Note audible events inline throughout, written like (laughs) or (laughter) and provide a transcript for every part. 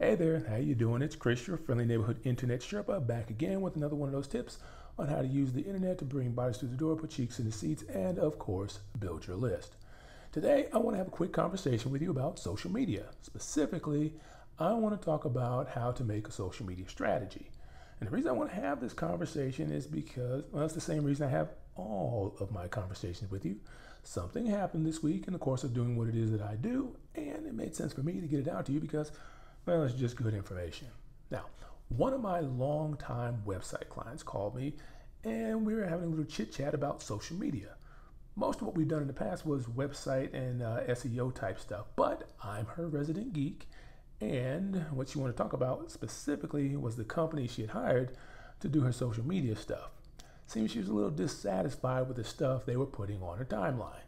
Hey there, how you doing? It's Chris, your friendly neighborhood internet Sherpa, back again with another one of those tips on how to use the internet to bring bodies through the door, put cheeks in the seats, and of course, build your list. Today, I want to have a quick conversation with you about social media. Specifically, I want to talk about how to make a social media strategy. And the reason I want to have this conversation is because, well, it's the same reason I have all of my conversations with you. Something happened this week in the course of doing what it is that I do, and it made sense for me to get it out to you because, well, it's just good information. Now, one of my longtime website clients called me, and we were having a little chit chat about social media. Most of what we've done in the past was website and uh, SEO type stuff, but I'm her resident geek and what she wanted to talk about specifically was the company she had hired to do her social media stuff. Seems she was a little dissatisfied with the stuff they were putting on her timeline.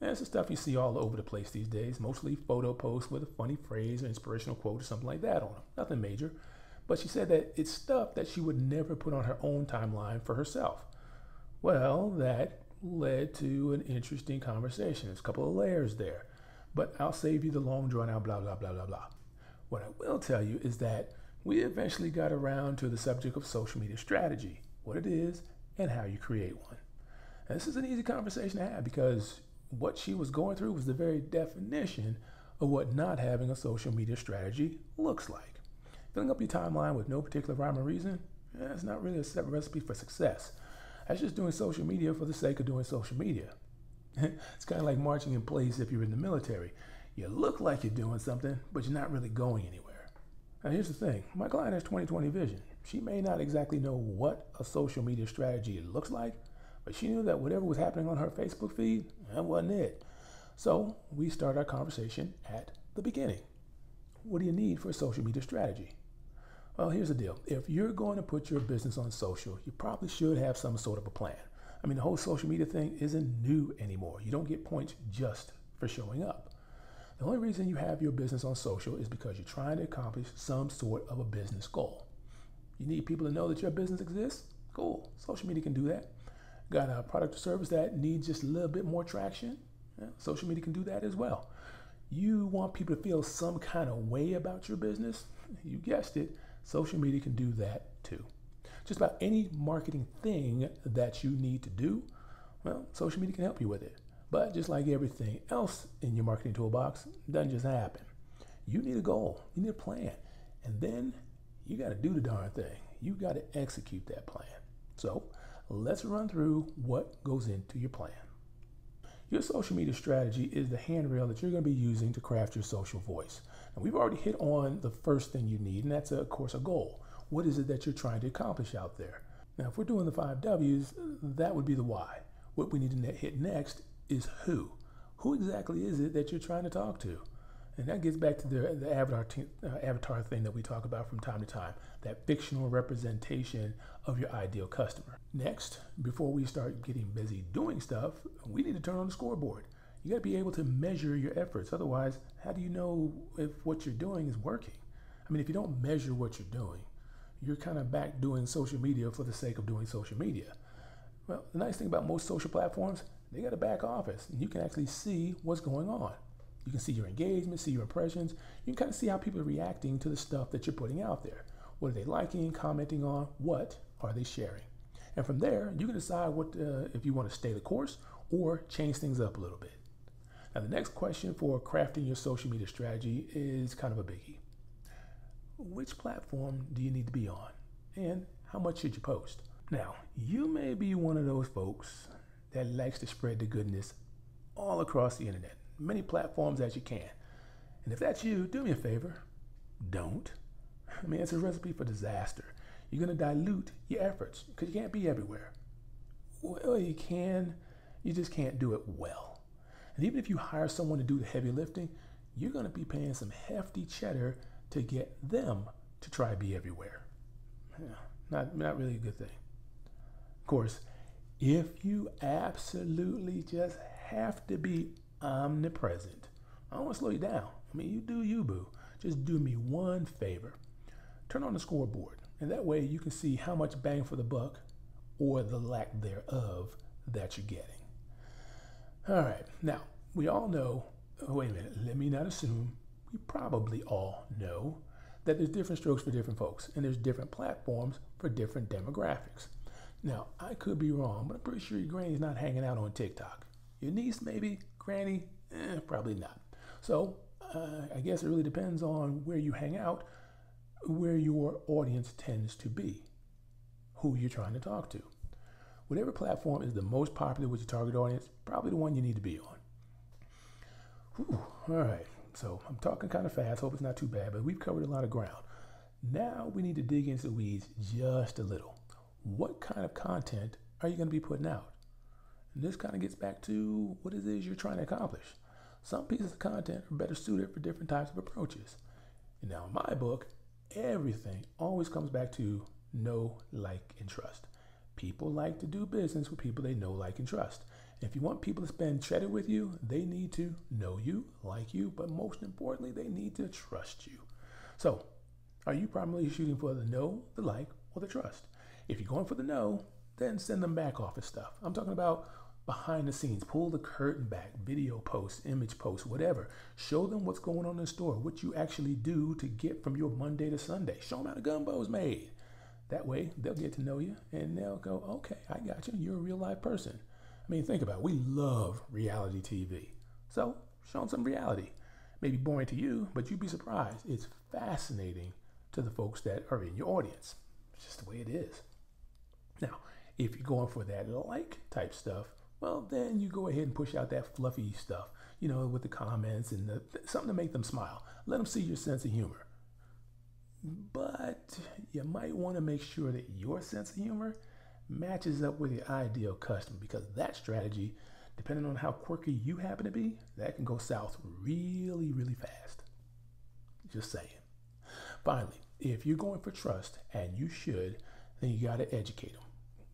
It's the stuff you see all over the place these days, mostly photo posts with a funny phrase or inspirational quote or something like that on them. Nothing major. But she said that it's stuff that she would never put on her own timeline for herself. Well, that led to an interesting conversation. There's a couple of layers there. But I'll save you the long drawn out blah, blah, blah, blah, blah. What I will tell you is that we eventually got around to the subject of social media strategy, what it is, and how you create one. And this is an easy conversation to have because what she was going through was the very definition of what not having a social media strategy looks like. Filling up your timeline with no particular rhyme or reason, yeah, it's not really a set recipe for success. That's just doing social media for the sake of doing social media. (laughs) it's kind of like marching in place if you're in the military. You look like you're doing something, but you're not really going anywhere. Now, here's the thing my client has 2020 vision. She may not exactly know what a social media strategy looks like, but she knew that whatever was happening on her Facebook feed, that wasn't it. So we start our conversation at the beginning. What do you need for a social media strategy? Well, here's the deal. If you're going to put your business on social, you probably should have some sort of a plan. I mean, the whole social media thing isn't new anymore. You don't get points just for showing up. The only reason you have your business on social is because you're trying to accomplish some sort of a business goal. You need people to know that your business exists? Cool. Social media can do that. Got a product or service that needs just a little bit more traction? Yeah, social media can do that as well. You want people to feel some kind of way about your business? You guessed it, social media can do that too. Just about any marketing thing that you need to do, well, social media can help you with it. But just like everything else in your marketing toolbox, it doesn't just happen. You need a goal, you need a plan, and then you got to do the darn thing. You got to execute that plan. So let's run through what goes into your plan. Your social media strategy is the handrail that you're going to be using to craft your social voice. And we've already hit on the first thing you need, and that's, of course, a goal. What is it that you're trying to accomplish out there? Now, if we're doing the five W's, that would be the why. What we need to hit next is who. Who exactly is it that you're trying to talk to? And that gets back to the, the avatar, uh, avatar thing that we talk about from time to time, that fictional representation of your ideal customer. Next, before we start getting busy doing stuff, we need to turn on the scoreboard. You got to be able to measure your efforts. Otherwise, how do you know if what you're doing is working? I mean, if you don't measure what you're doing, you're kind of back doing social media for the sake of doing social media. Well, the nice thing about most social platforms, they got a back office, and you can actually see what's going on. You can see your engagement, see your impressions. You can kind of see how people are reacting to the stuff that you're putting out there. What are they liking, commenting on? What are they sharing? And from there, you can decide what uh, if you want to stay the course or change things up a little bit. Now, the next question for crafting your social media strategy is kind of a biggie. Which platform do you need to be on? And how much should you post? Now, you may be one of those folks that likes to spread the goodness all across the internet, many platforms as you can. And if that's you, do me a favor, don't. I mean, it's a recipe for disaster. You're going to dilute your efforts because you can't be everywhere. Well, you can, you just can't do it well. And even if you hire someone to do the heavy lifting, you're going to be paying some hefty cheddar to get them to try to be everywhere. Yeah, not, not really a good thing. Of course, if you absolutely just have to be omnipresent, I don't want to slow you down. I mean, you do you, boo. Just do me one favor. Turn on the scoreboard, and that way you can see how much bang for the buck or the lack thereof that you're getting. All right, now we all know, oh, wait a minute, let me not assume, we probably all know that there's different strokes for different folks, and there's different platforms for different demographics. Now, I could be wrong, but I'm pretty sure your granny's not hanging out on TikTok. Your niece, maybe, granny, eh, probably not. So, uh, I guess it really depends on where you hang out, where your audience tends to be, who you're trying to talk to. Whatever platform is the most popular with your target audience, probably the one you need to be on. Whew, all right, so I'm talking kind of fast. Hope it's not too bad, but we've covered a lot of ground. Now we need to dig into the weeds just a little. What kind of content are you going to be putting out? And this kind of gets back to what it is you're trying to accomplish. Some pieces of content are better suited for different types of approaches. And now, in my book, everything always comes back to know, like, and trust. People like to do business with people they know, like, and trust. If you want people to spend cheddar with you, they need to know you, like you, but most importantly, they need to trust you. So, are you primarily shooting for the know, the like, or the trust? If you're going for the know, then send them back office stuff. I'm talking about behind the scenes, pull the curtain back, video posts, image posts, whatever. Show them what's going on in the store, what you actually do to get from your Monday to Sunday. Show them how the gumbo is made. That way, they'll get to know you and they'll go, okay, I got you. You're a real life person. I mean, think about it. We love reality TV. So, show them some reality. Maybe boring to you, but you'd be surprised. It's fascinating to the folks that are in your audience. It's just the way it is. Now, if you're going for that like type stuff, well, then you go ahead and push out that fluffy stuff, you know, with the comments and the, something to make them smile. Let them see your sense of humor. But you might want to make sure that your sense of humor matches up with your ideal customer because that strategy, depending on how quirky you happen to be, that can go south really, really fast. Just saying. Finally, if you're going for trust, and you should, then you got to educate them.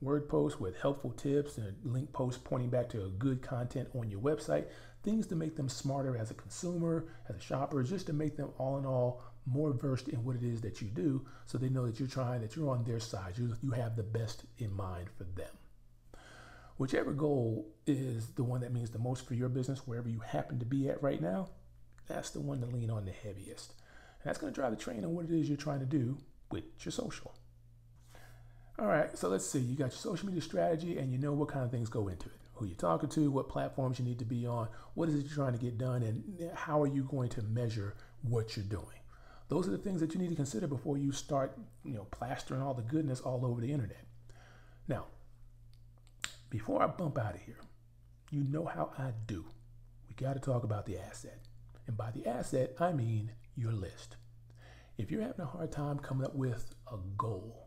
Word posts with helpful tips and link posts pointing back to good content on your website, things to make them smarter as a consumer, as a shopper, just to make them all in all more versed in what it is that you do so they know that you're trying, that you're on their side, you, you have the best in mind for them. Whichever goal is the one that means the most for your business, wherever you happen to be at right now, that's the one to lean on the heaviest. And that's going to drive the train on what it is you're trying to do with your social. All right, so let's see. You got your social media strategy and you know what kind of things go into it. Who you're talking to, what platforms you need to be on, what is it you're trying to get done, and how are you going to measure what you're doing. Those are the things that you need to consider before you start, you know, plastering all the goodness all over the internet. Now, before I bump out of here, you know how I do. We got to talk about the asset. And by the asset, I mean your list. If you're having a hard time coming up with a goal,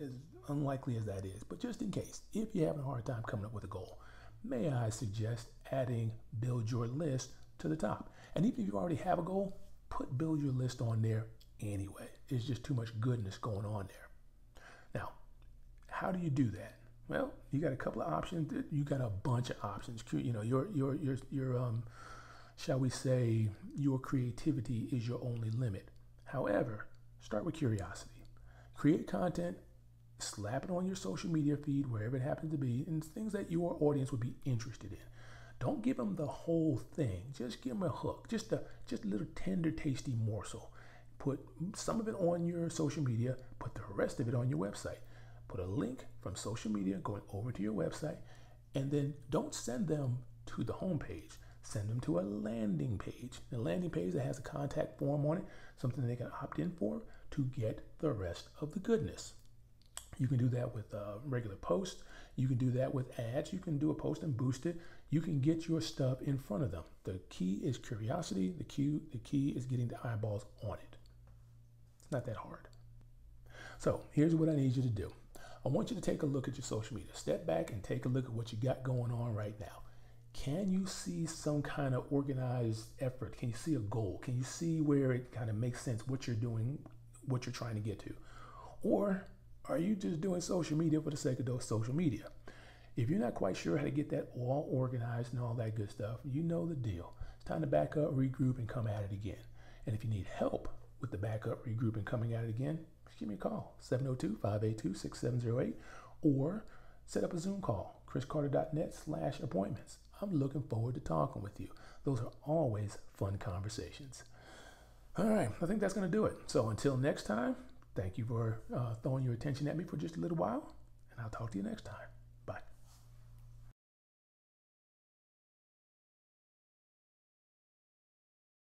as unlikely as that is, but just in case, if you're having a hard time coming up with a goal, may I suggest adding build your list to the top. And even if you already have a goal, put build your list on there anyway. There's just too much goodness going on there. Now, how do you do that? Well, you got a couple of options. You got a bunch of options. You know, your your your your um, shall we say, your creativity is your only limit. However, start with curiosity. Create content, slap it on your social media feed, wherever it happens to be, and things that your audience would be interested in. Don't give them the whole thing. Just give them a hook, just a just a little tender, tasty morsel. Put some of it on your social media. Put the rest of it on your website. Put a link from social media going over to your website, and then don't send them to the homepage. Send them to a landing page. A landing page that has a contact form on it, something they can opt in for to get the rest of the goodness. You can do that with a regular posts. You can do that with ads. You can do a post and boost it. You can get your stuff in front of them. The key is curiosity. The key, the key is getting the eyeballs on it. It's not that hard. So here's what I need you to do. I want you to take a look at your social media. Step back and take a look at what you got going on right now. Can you see some kind of organized effort? Can you see a goal? Can you see where it kind of makes sense what you're doing, what you're trying to get to? Or are you just doing social media for the sake of those social media? If you're not quite sure how to get that all organized and all that good stuff, you know the deal. It's time to back up, regroup, and come at it again. And if you need help with the backup, regroup, and coming at it again, just give me a call 702 582 6708 or set up a Zoom call, chriscarter.net slash appointments. I'm looking forward to talking with you. Those are always fun conversations. All right, I think that's going to do it. So until next time, thank you for uh, throwing your attention at me for just a little while, and I'll talk to you next time.